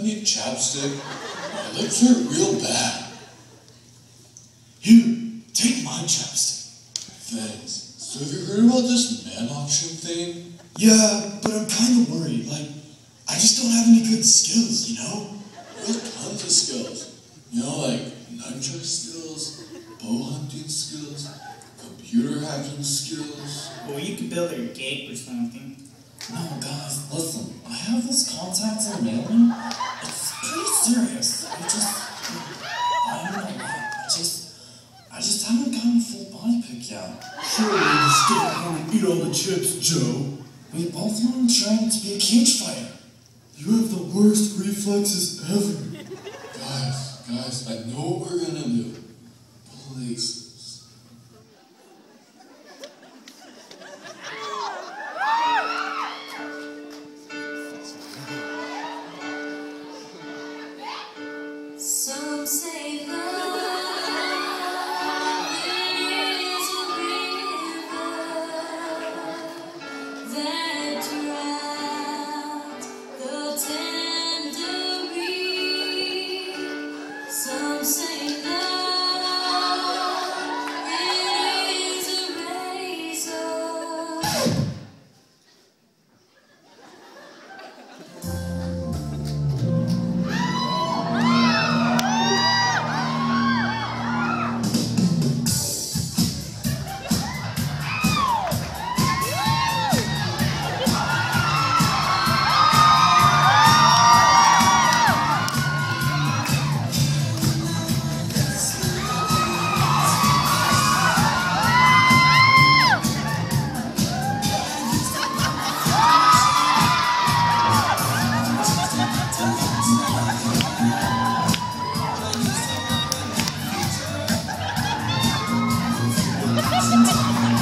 any chapstick? My lips hurt real bad. Here, take my chapstick. Thanks. So have you heard about this man auction thing? Yeah, but I'm kind of worried. Like, I just don't have any good skills, you know? Have tons of skills. You know, like nunchuck skills, bow hunting skills, computer hacking skills. Or you could build a gate or something. No, guys, listen. I have this contact in mailing. It's pretty serious. I just, I don't know. I just, I just haven't gotten a full body pick yet. Surely you stay at home and eat all the chips, Joe. We both want to train to be a cage fighter. You have the worst reflexes ever. Guys, guys, I know what we're gonna do. Please,